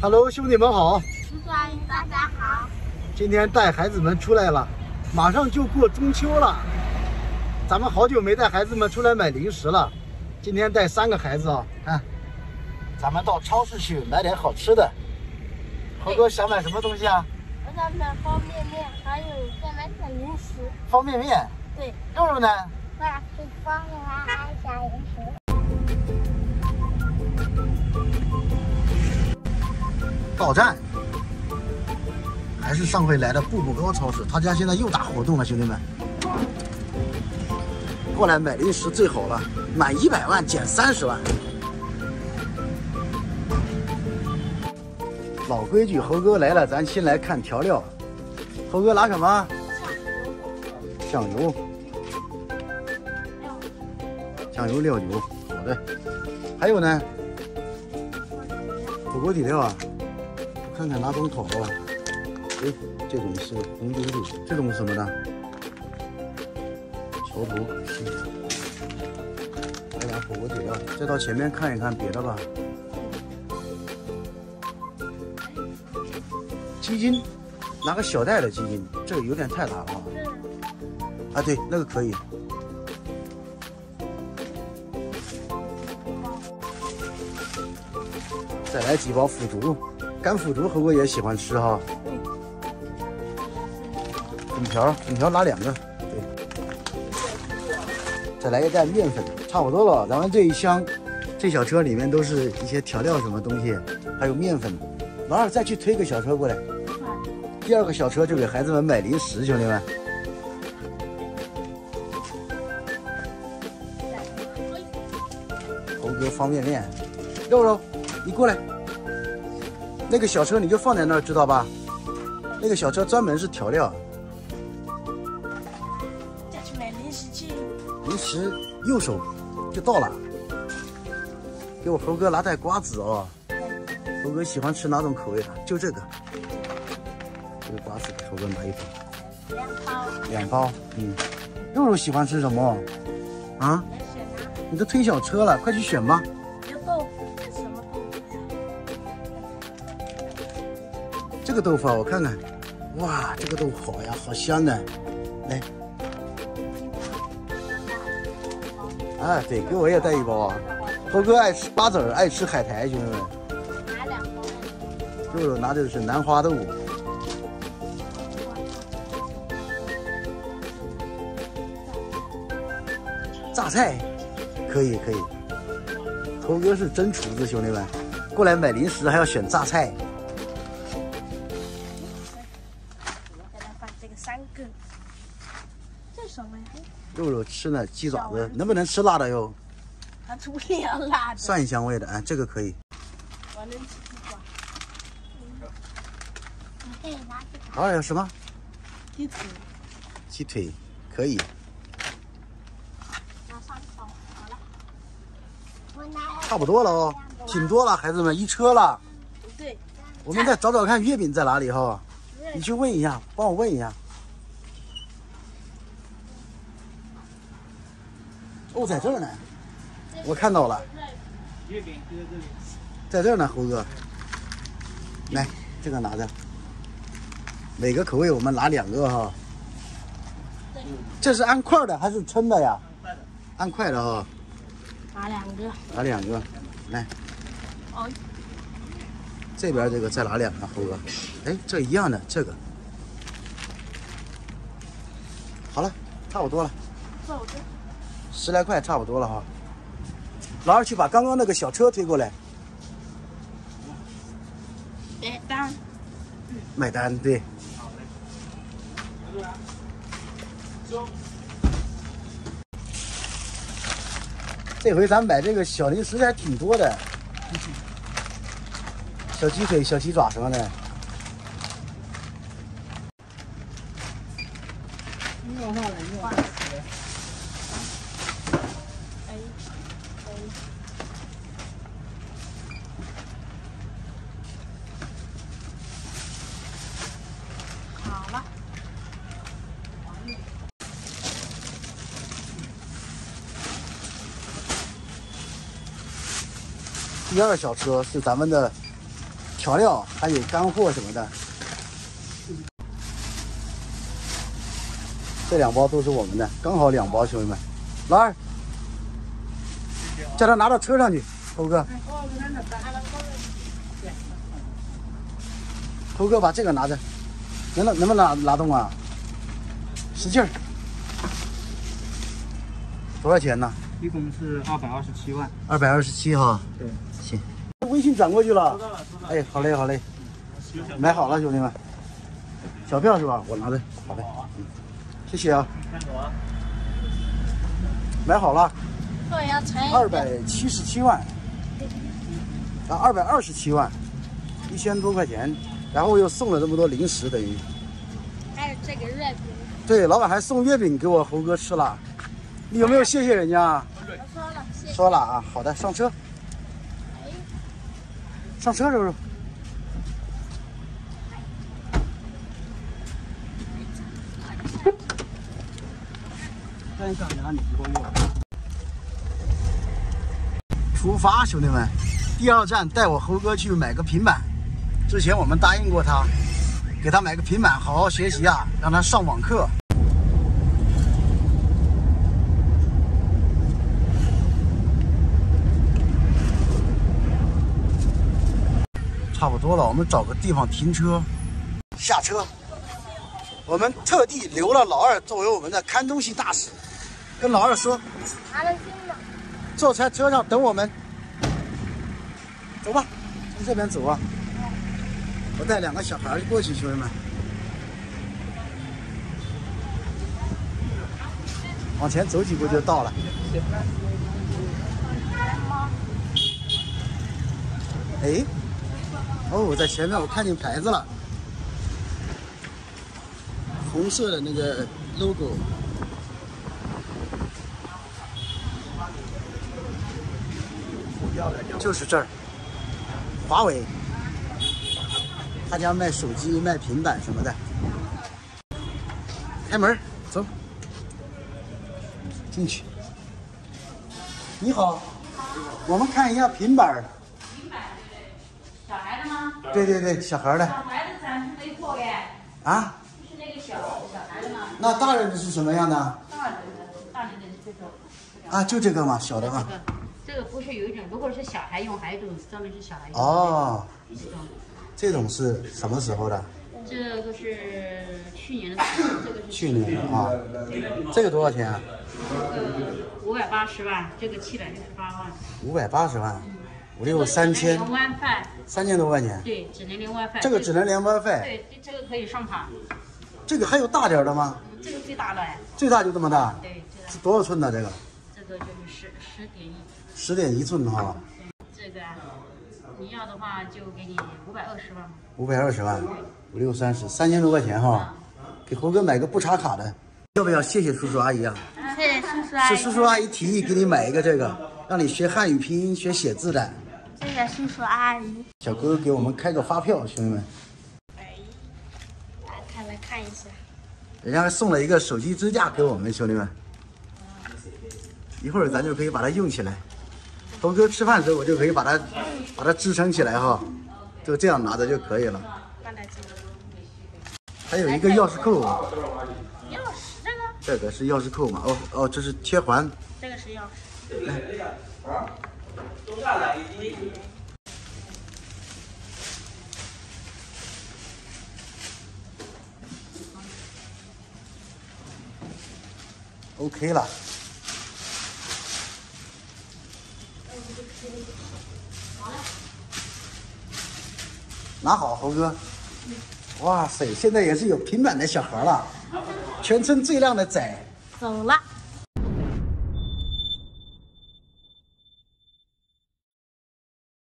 Hello，兄弟们好！叔叔阿姨大家好。今天带孩子们出来了，马上就过中秋了，咱们好久没带孩子们出来买零食了。今天带三个孩子啊，看，咱们到超市去买点好吃的。猴哥想买什么东西啊？我想买方便面，还有再买点零食。方便面。对。肉肉呢？我要吃方便面，还小零食。到站，还是上回来的步步高超市，他家现在又打活动了，兄弟们，过来买零食最好了，满一百万减三十万。老规矩，猴哥来了，咱先来看调料。猴哥拿什么？酱油。酱油、料酒，好的。还有呢？火锅底料啊。看看哪种好啊？哎，这种是红丢丢，这种是什么呢？桥头，来点火锅底料，再到前面看一看别的吧。鸡精，拿个小袋的鸡精，这个有点太大了啊。啊，对，那个可以。再来几包腐竹。干腐竹，猴哥也喜欢吃哈。粉条，粉条拿两个，对。再来一袋面粉，差不多了。咱们这一箱，这小车里面都是一些调料什么东西，还有面粉。老二，再去推个小车过来。第二个小车就给孩子们买零食，兄弟们。猴哥方便面，肉肉，你过来。那个小车你就放在那儿，知道吧？那个小车专门是调料。再去买零食去。零食右手就到了。给我猴哥拿袋瓜子哦。猴哥喜欢吃哪种口味的？就这个。这个瓜子，猴哥拿一包。两包。两包，嗯。肉肉喜欢吃什么？啊？你都推小车了，快去选吧。个豆腐啊，我看看，哇，这个豆腐好呀，好香的，来，啊，对，给我也带一包啊。猴哥爱吃瓜子，爱吃海苔，兄弟们。拿两包。肉肉拿的是南花豆。榨菜，可以可以。猴哥是真厨子，兄弟们，过来买零食还要选榨菜。肉肉吃那，鸡爪子能不能吃辣的哟？他吃不了辣的。蒜香味的，哎，这个可以。我能吃鸡爪。你可以拿这个。哎呀，什么？鸡腿。鸡腿可以。拿上好了。差不多了哦，挺多了，孩子们一车了。对。我们再找找看月饼在哪里哈？你去问一下，帮我问一下。哦，在这儿呢，我看到了。月饼在这里，在这儿呢，猴哥。来，这个拿着。每个口味我们拿两个哈。这是按块的还是称的呀？按块的。哈。拿两个。拿两个，来。哦。这边这个再拿两个，猴哥。哎，这一样的，这个。好了，差不多了。十来块差不多了哈，老二去把刚刚那个小车推过来。买单。买单对。这回咱买这个小零食还挺多的，小鸡腿、小鸡爪什么的。第二小车是咱们的调调料，还有干货什么的。这两包都是我们的，刚好两包，兄弟们。老二，叫他拿到车上去，猴哥。猴哥把这个拿着，能能能不能拿拿动啊？使劲儿。多少钱呢？一共是二百二十七万。二百二十七哈。对，行。微信转过去了。哎，好嘞，好嘞。买好了，兄弟们。小票是吧？我拿着。好嘞。嗯，谢谢啊。看走啊。买好了。二百七十七万。啊，二百二十七万，一千多块钱，然后又送了这么多零食，等于。还有这个月饼。对，老板还送月饼给我猴哥吃了。你有没有谢谢人家？我说了，谢。说了啊，好的，上车。上车，叔叔。出发，兄弟们！第二站带我猴哥去买个平板。之前我们答应过他，给他买个平板，好好学习啊，让他上网课。差不多了，我们找个地方停车，下车。我们特地留了老二作为我们的看东西大使，跟老二说，坐在车上等我们。走吧，从这边走啊。我带两个小孩过去，兄弟们。往前走几步就到了。哎。哦，我在前面我看见牌子了，红色的那个 logo，就是这儿，华为，他家卖手机、卖平板什么的。开门，走，进去。你好，我们看一下平板。对对对，小孩的。小孩的暂时没货哎。啊？是那个小小孩的吗？那大人的是什么样的？大人的，大人的这种。啊，就这个嘛，小的嘛。这个不是有一种，如果是小孩用，还有一种专门是小孩用。哦。这种是什么时候的？这个是去年的，这个是去年的啊。这个多少钱啊？这个五百八十万，这个七百六十八万。五百八十万。五六三千，三千多块钱。对，只能连 WiFi。这个只能连 WiFi。对，这个可以上卡。这个还有大点的吗？这个最大的。最大就这么大。对，是多少寸的这个？这个就是十十点一。十点一寸哈。这个你要的话就给你五百二十万。五百二十万，五六三十，三千多块钱哈。给猴哥买个不插卡的，要不要谢谢叔叔阿姨啊？谢谢叔叔阿姨。是叔叔阿姨提议给你买一个这个，让你学汉语拼音、学写字的。谢谢叔叔阿姨。小哥给我们开个发票，兄弟们。哎，来看来看一下。人家还送了一个手机支架给我们，兄弟们。一会儿咱就可以把它用起来。猴哥吃饭的时候，我就可以把它把它支撑起来哈，就这样拿着就可以了。还有一个钥匙扣。钥匙这个？这个是钥匙扣嘛？哦哦，这是贴环。这个是钥匙。来。OK 了，拿好，猴哥。哇塞，现在也是有平板的小孩了，全村最靓的仔。走了。